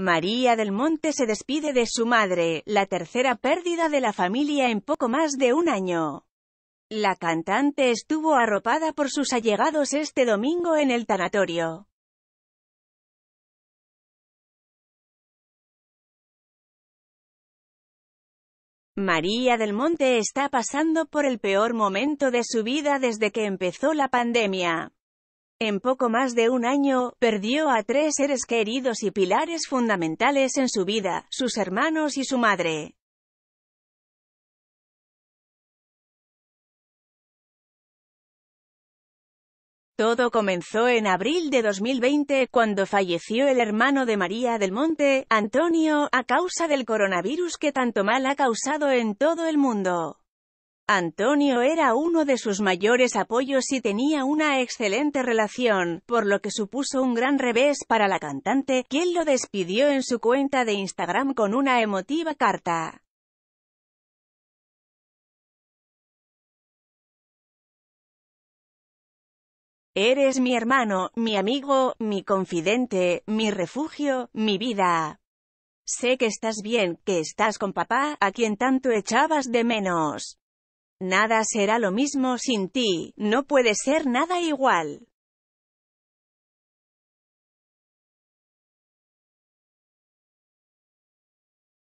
María del Monte se despide de su madre, la tercera pérdida de la familia en poco más de un año. La cantante estuvo arropada por sus allegados este domingo en el tanatorio. María del Monte está pasando por el peor momento de su vida desde que empezó la pandemia. En poco más de un año, perdió a tres seres queridos y pilares fundamentales en su vida, sus hermanos y su madre. Todo comenzó en abril de 2020, cuando falleció el hermano de María del Monte, Antonio, a causa del coronavirus que tanto mal ha causado en todo el mundo. Antonio era uno de sus mayores apoyos y tenía una excelente relación, por lo que supuso un gran revés para la cantante, quien lo despidió en su cuenta de Instagram con una emotiva carta. Eres mi hermano, mi amigo, mi confidente, mi refugio, mi vida. Sé que estás bien, que estás con papá, a quien tanto echabas de menos. Nada será lo mismo sin ti, no puede ser nada igual.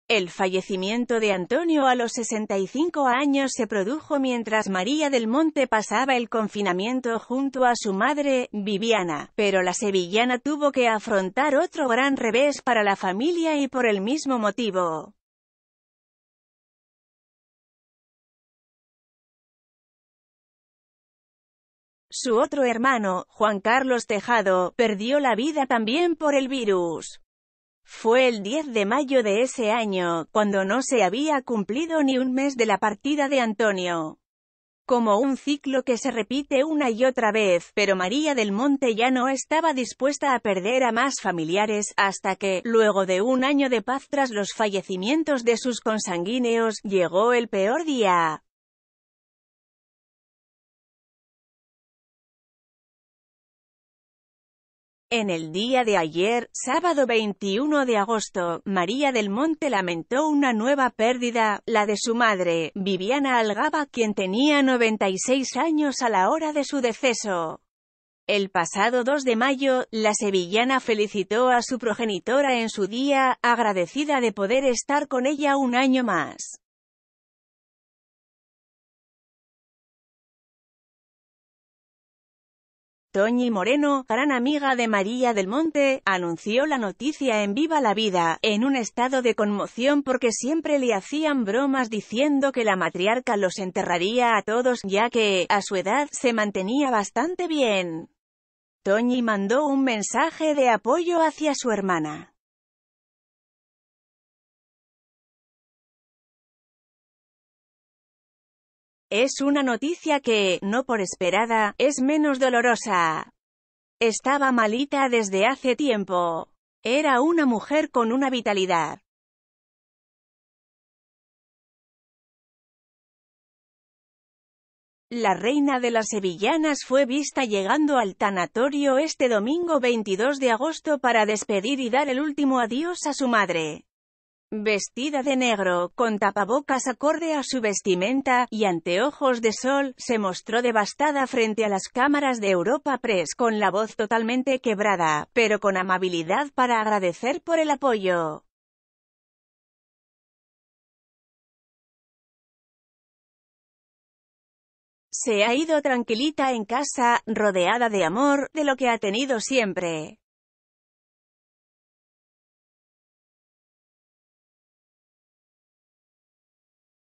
El fallecimiento de Antonio a los 65 años se produjo mientras María del Monte pasaba el confinamiento junto a su madre, Viviana, pero la sevillana tuvo que afrontar otro gran revés para la familia y por el mismo motivo. Su otro hermano, Juan Carlos Tejado, perdió la vida también por el virus. Fue el 10 de mayo de ese año, cuando no se había cumplido ni un mes de la partida de Antonio. Como un ciclo que se repite una y otra vez, pero María del Monte ya no estaba dispuesta a perder a más familiares, hasta que, luego de un año de paz tras los fallecimientos de sus consanguíneos, llegó el peor día. En el día de ayer, sábado 21 de agosto, María del Monte lamentó una nueva pérdida, la de su madre, Viviana Algaba, quien tenía 96 años a la hora de su deceso. El pasado 2 de mayo, la sevillana felicitó a su progenitora en su día, agradecida de poder estar con ella un año más. Toñi Moreno, gran amiga de María del Monte, anunció la noticia en Viva la Vida, en un estado de conmoción porque siempre le hacían bromas diciendo que la matriarca los enterraría a todos, ya que, a su edad, se mantenía bastante bien. Toñi mandó un mensaje de apoyo hacia su hermana. Es una noticia que, no por esperada, es menos dolorosa. Estaba malita desde hace tiempo. Era una mujer con una vitalidad. La reina de las sevillanas fue vista llegando al tanatorio este domingo 22 de agosto para despedir y dar el último adiós a su madre. Vestida de negro, con tapabocas acorde a su vestimenta, y anteojos de sol, se mostró devastada frente a las cámaras de Europa Press, con la voz totalmente quebrada, pero con amabilidad para agradecer por el apoyo. Se ha ido tranquilita en casa, rodeada de amor, de lo que ha tenido siempre.